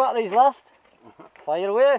batteries last. Fire away.